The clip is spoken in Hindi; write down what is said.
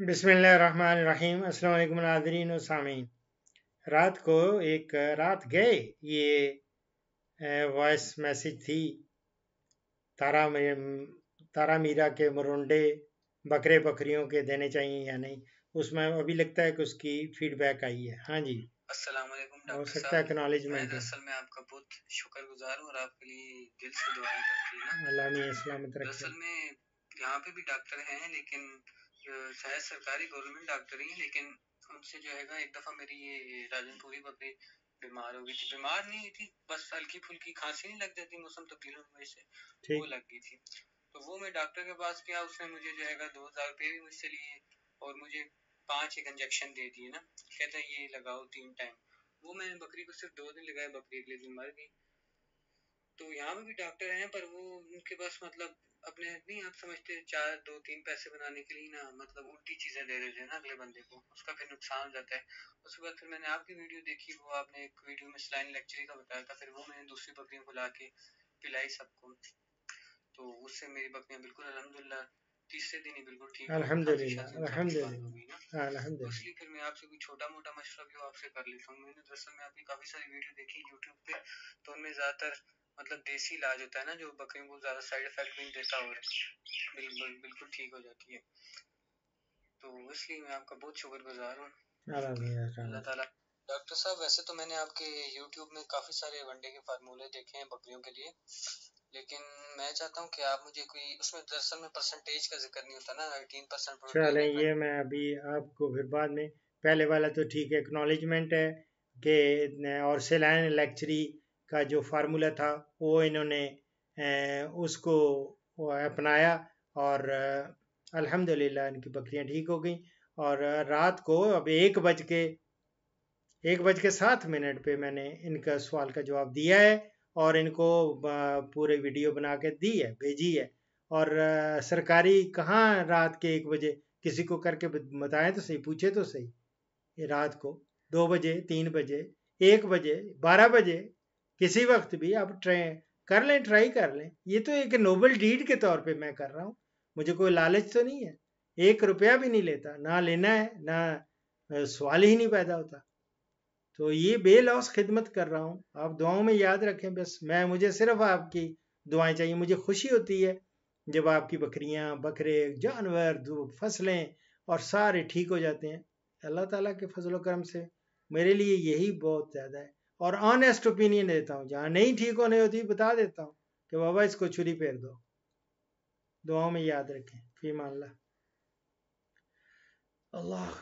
बिस्मिल्लाहिर्रहमानिर्रहीम अस्सलाम नाज़रीन और सामीन। रात को एक रात गए ये वॉइस मैसेज थी तारा तारा मीरा के मरुंडे बकरे बकरियों के देने चाहिए या नहीं उसमें अभी लगता है कि उसकी फीडबैक आई है। हाँ जी। अस्सलाम वालेकुम हो सकता है एक्नॉलेजमेंट असल में आपका बहुत शुक्रगुजार हूँ और आपके लिए दिल से दुआएँ करती हूँ अल्लाह ने सलामत रखे। असल में यहाँ पे भी डॉक्टर हैं लेकिन शायद सरकारी गवर्नमेंट डॉक्टर ही है लेकिन उनसे जो है एक दफ़ा मेरी ये राजनपुरी बकरी बीमार हो गई थी। बीमार नहीं हुई थी बस हल्की फुल्की खांसी नहीं लग जाती मौसम तब्दील होने से। वो लग गई थी। तो वो मैं डॉक्टर के पास गया उसने मुझे जो है दो हज़ार रुपये भी मुझसे लिए और मुझे पाँच एक इंजेक्शन दे दिए ना। कहते हैं ये लगाओ तीन टाइम वो मैंने बकरी को सिर्फ़ दो दिन लगाया बकरी अगले दिन मर गई। तो यहाँ पे भी डॉक्टर हैं पर वो उनके पास मतलब अपने नहीं, आप समझते चार, दो, तीन पैसे बनाने के लिए ना मतलब उल्टी चीज़ें दे देते हैं ना अगले बंदे को, उसका फिर नुकसान हो जाता है। उसके बाद फिर मैंने आपकी वीडियो देखी, वो आपने एक वीडियो में स्लाइन लेक्चरी का बताया था, फिर वो मैंने दूसरी बकरियों को ला के पिलाई सबको। तो उससे मेरी बकरियाँ बिल्कुल अलहमदुल्ला तीसरे दिन ही बिल्कुल ठीक अल्हम्दुलिल्लाह इसलिए फिर मैं आपसे कोई छोटा मोटा मशवरा भी आपसे कर लेता हूँ। मैंने दरअसल में आपकी काफ़ी सारी वीडियो देखी यूट्यूब पे तो उनमें ज़्यादातर मतलब देसी इलाज होता है ना जो बकरियों को ज़्यादा साइड इफ़ेक्ट भी नहीं देता और बिल्कुल बिल्कुल ठीक हो जाती है। तो इसलिए मैं आपका बहुत शुक्रगुजार हूँ। अल्लाह ताला। डॉक्टर साहब वैसे तो मैंने आपके यूट्यूब में काफ़ी सारे वनडे के फार्मूले देखे हैं बकरियों के लिए। लेकिन मैं चाहता हूँ कि आप मुझे कोई उसमें दरअसल में परसेंटेज का ज़िक्र नहीं होता ना एटीन परसेंट चले ये मैं अभी आपको फिर बाद में पहले वाला तो ठीक है एक्नॉलेजमेंट है कि और सेलाइन लेक्चरी का जो फार्मूला था वो इन्होंने उसको अपनाया और अल्हम्दुलिल्लाह इनकी बकरियाँ ठीक हो गई। और रात को अब एक बज के एक बज के सात मिनट पे मैंने इनका सवाल का जवाब दिया है। और इनको पूरे वीडियो बना के दी है, भेजी है। और सरकारी कहाँ रात के एक बजे किसी को करके बताएँ तो सही, पूछे तो सही। रात को, दो बजे, तीन बजे, एक बजे, बारह बजे, किसी वक्त भी आप ट्राई कर लें, ट्राई कर लें। ये तो एक नोबल डीड के तौर पे मैं कर रहा हूँ। मुझे कोई लालच तो नहीं है। एक रुपया भी नहीं लेता, ना लेना है, ना सवाल ही नहीं पैदा होता। तो ये बेलौस खिदमत कर रहा हूँ। आप दुआओं में याद रखें बस। मैं, मुझे सिर्फ़ आपकी दुआएँ चाहिए। मुझे खुशी होती है जब आपकी बकरियाँ, बकरे, जानवर फ़सलें और सारे ठीक हो जाते हैं। अल्लाह ताला के फजल करम से मेरे लिए यही बहुत ज़्यादा है। और ऑनेस्ट ओपिनियन देता हूँ। जहाँ नहीं ठीक होने होती, बता देता हूँ कि बाबा, इसको छुरी फेर दो। दुआओं में याद रखें। फीमा अल्लाह अल्लाह।